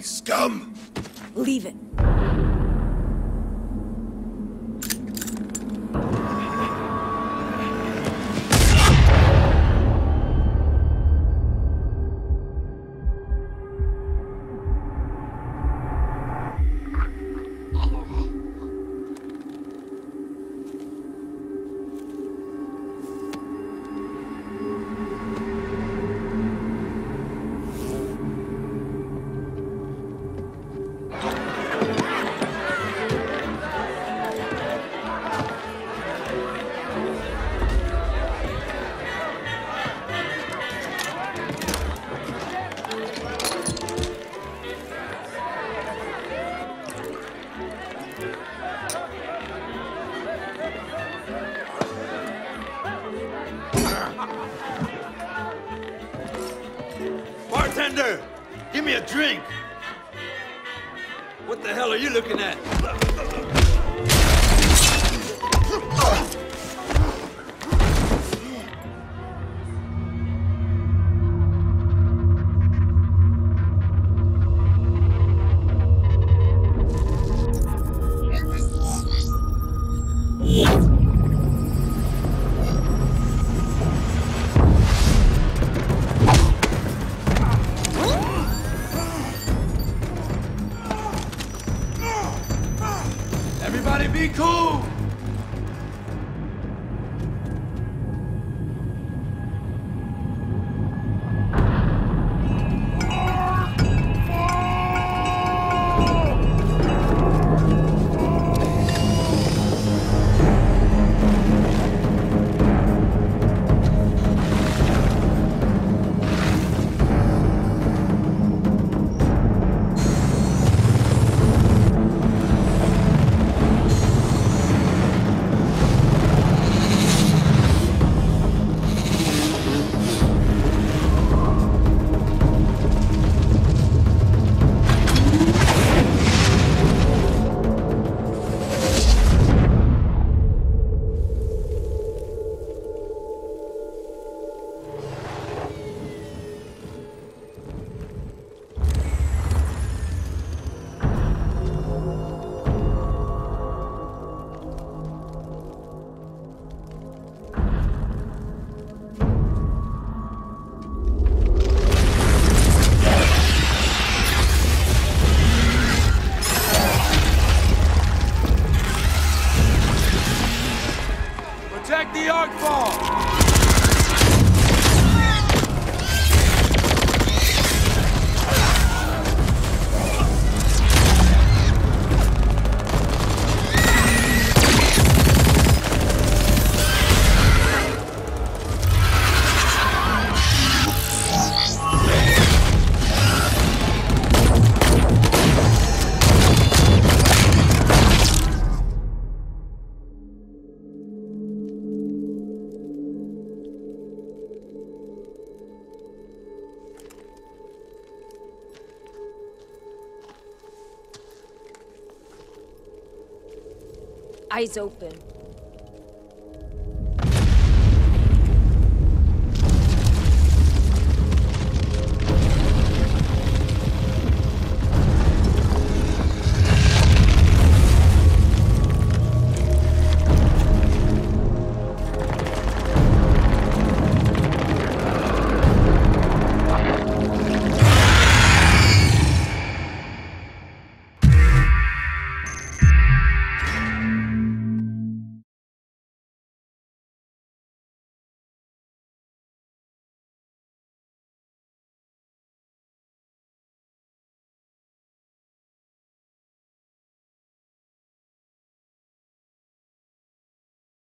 scum! Leave it. Bartender, give me a drink. What the hell are you looking at? Eyes open.